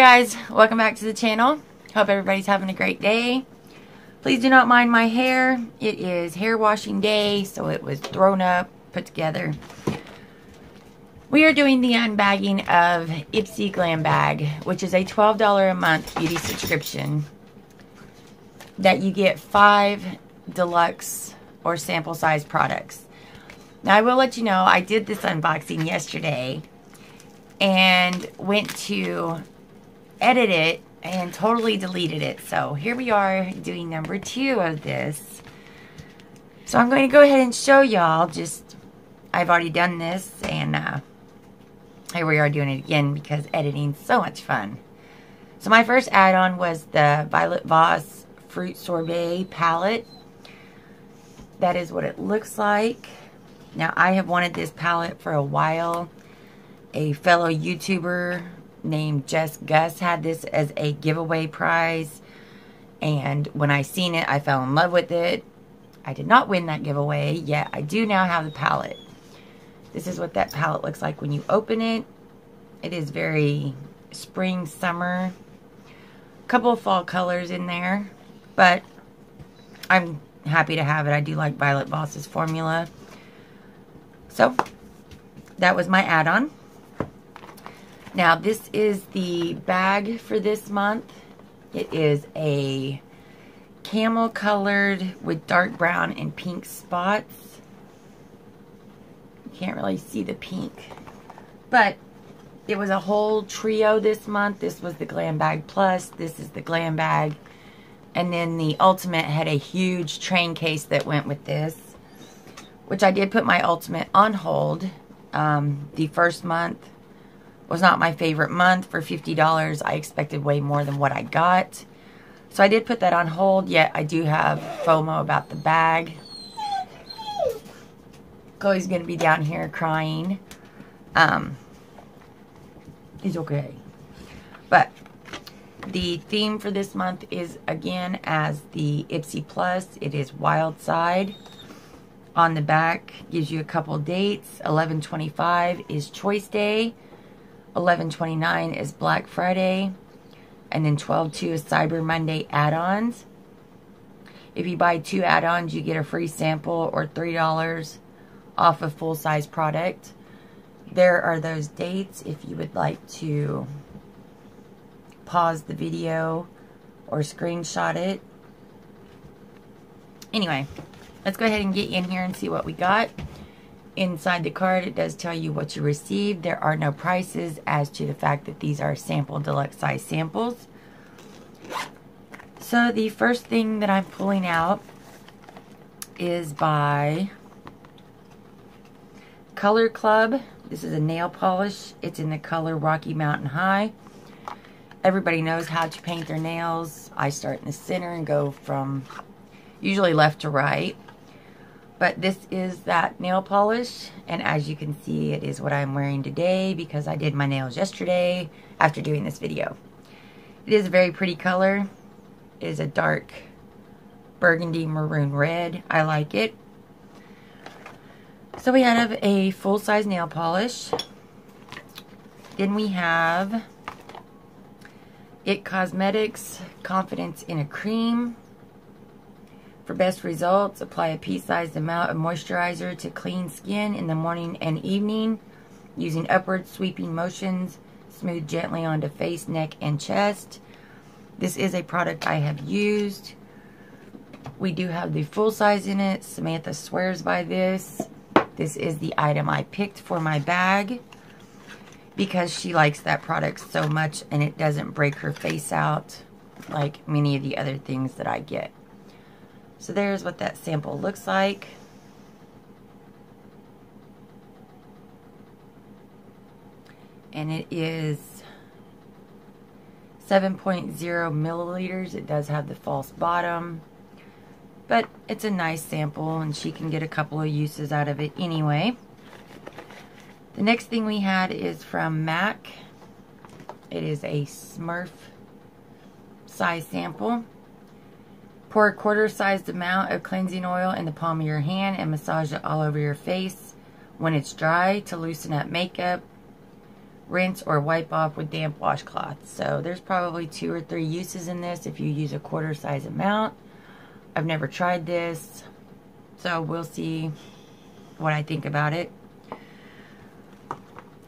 Guys, welcome back to the channel. Hope everybody's having a great day. Please do not mind my hair. It is hair washing day, so it was thrown up, put together. We are doing the unbagging of Ipsy Glam Bag, which is a $12 a month beauty subscription that you get five deluxe or sample size products. Now I will let you know, I did this unboxing yesterday and went to edit it and totally deleted it. So here we are doing number two of this. So I'm going to go ahead and show y'all just, I've already done this and uh, here we are doing it again because editing's so much fun. So my first add-on was the Violet Voss Fruit Sorbet palette. That is what it looks like. Now I have wanted this palette for a while. A fellow YouTuber named Jess Gus had this as a giveaway prize. And when I seen it, I fell in love with it. I did not win that giveaway, yet I do now have the palette. This is what that palette looks like when you open it. It is very spring, summer. a couple of fall colors in there, but I'm happy to have it. I do like Violet Voss's formula. So, that was my add-on. Now, this is the bag for this month. It is a camel colored with dark brown and pink spots. You can't really see the pink. But it was a whole trio this month. This was the Glam Bag Plus. This is the Glam Bag. And then the Ultimate had a huge train case that went with this. Which I did put my Ultimate on hold. Um, the first month was not my favorite month. For $50, I expected way more than what I got. So I did put that on hold, yet I do have FOMO about the bag. Chloe's going to be down here crying. Um, it's okay. But the theme for this month is, again, as the Ipsy Plus. It is Wild Side. On the back, gives you a couple dates. 1125 is Choice Day. 11.29 is Black Friday. And then 12.2 is Cyber Monday add-ons. If you buy two add-ons, you get a free sample or $3 off a full-size product. There are those dates if you would like to pause the video or screenshot it. Anyway, let's go ahead and get in here and see what we got. Inside the card, it does tell you what you received. There are no prices as to the fact that these are sample deluxe size samples. So the first thing that I'm pulling out is by Color Club. This is a nail polish. It's in the color Rocky Mountain High. Everybody knows how to paint their nails. I start in the center and go from usually left to right. But this is that nail polish. And as you can see, it is what I'm wearing today because I did my nails yesterday after doing this video. It is a very pretty color. It is a dark burgundy maroon red. I like it. So we have a full-size nail polish. Then we have It Cosmetics Confidence in a Cream. For best results, apply a pea-sized amount of moisturizer to clean skin in the morning and evening using upward sweeping motions. Smooth gently onto face, neck, and chest. This is a product I have used. We do have the full size in it. Samantha swears by this. This is the item I picked for my bag because she likes that product so much and it doesn't break her face out like many of the other things that I get. So there's what that sample looks like. And it is 7.0 milliliters. It does have the false bottom. But it's a nice sample and she can get a couple of uses out of it anyway. The next thing we had is from MAC. It is a Smurf size sample. Pour a quarter-sized amount of cleansing oil in the palm of your hand and massage it all over your face when it's dry to loosen up makeup. rinse or wipe off with damp washcloth. So there's probably two or three uses in this if you use a quarter size amount. I've never tried this, so we'll see what I think about it.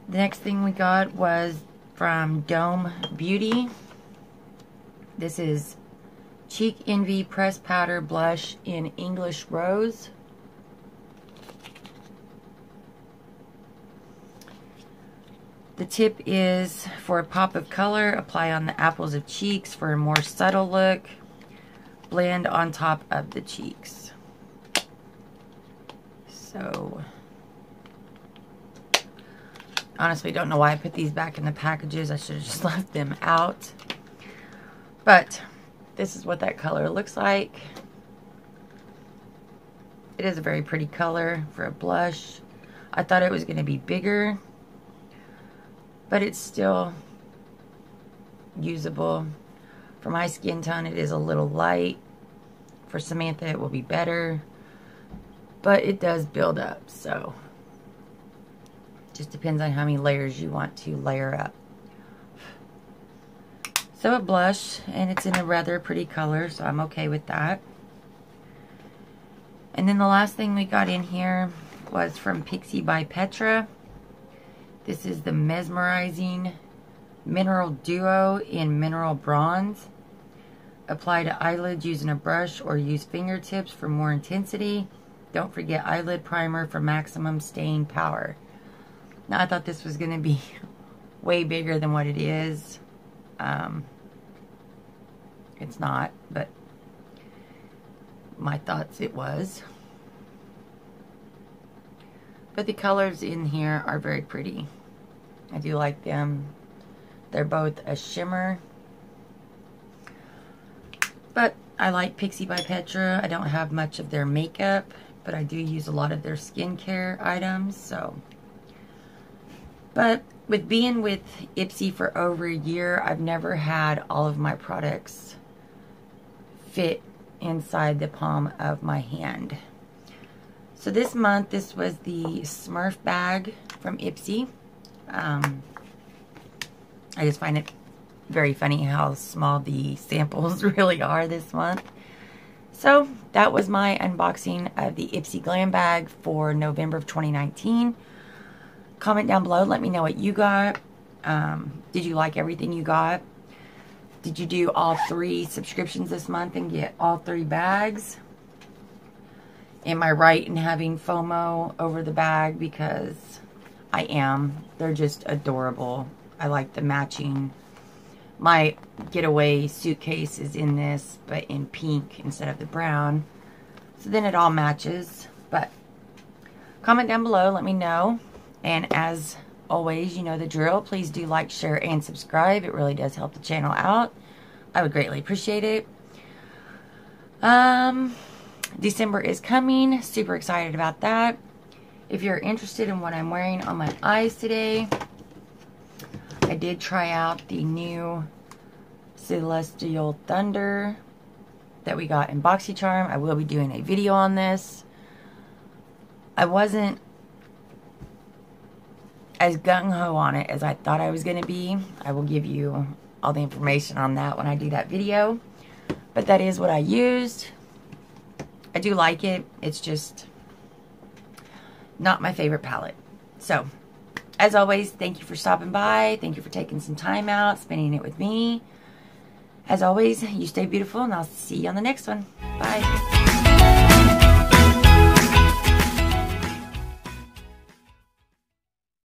The next thing we got was from Dome Beauty. This is Cheek Envy Press Powder Blush in English Rose. The tip is for a pop of color, apply on the apples of cheeks for a more subtle look. Blend on top of the cheeks. So, honestly don't know why I put these back in the packages. I should have just left them out. But, this is what that color looks like. It is a very pretty color for a blush. I thought it was going to be bigger but it's still usable. For my skin tone, it is a little light. For Samantha, it will be better, but it does build up, so just depends on how many layers you want to layer up. So a blush, and it's in a rather pretty color, so I'm okay with that. And then the last thing we got in here was from Pixi by Petra. This is the Mesmerizing Mineral Duo in Mineral Bronze. Apply to eyelids using a brush or use fingertips for more intensity. Don't forget eyelid primer for maximum staying power. Now, I thought this was going to be way bigger than what it is. Um, it's not, but my thoughts it was. But the colors in here are very pretty. I do like them. They're both a shimmer. But I like Pixi by Petra. I don't have much of their makeup, but I do use a lot of their skincare items, so. But with being with Ipsy for over a year, I've never had all of my products fit inside the palm of my hand. So this month, this was the Smurf bag from Ipsy. Um, I just find it very funny how small the samples really are this month. So that was my unboxing of the Ipsy Glam Bag for November of 2019. Comment down below. Let me know what you got. Um, did you like everything you got? Did you do all three subscriptions this month and get all three bags? am I right in having FOMO over the bag? Because I am. They're just adorable. I like the matching. My getaway suitcase is in this, but in pink instead of the brown. So then it all matches. But comment down below. Let me know. And as always, you know the drill. Please do like, share, and subscribe. It really does help the channel out. I would greatly appreciate it. Um... December is coming. Super excited about that. If you're interested in what I'm wearing on my eyes today, I did try out the new Celestial Thunder that we got in BoxyCharm. I will be doing a video on this. I wasn't as gung-ho on it as I thought I was going to be. I will give you all the information on that when I do that video. But that is what I used. I do like it. It's just not my favorite palette. So, as always, thank you for stopping by. Thank you for taking some time out, spending it with me. As always, you stay beautiful, and I'll see you on the next one. Bye.